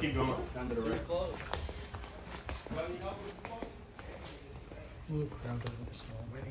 keep going, down to the right. We'll crowd over this one.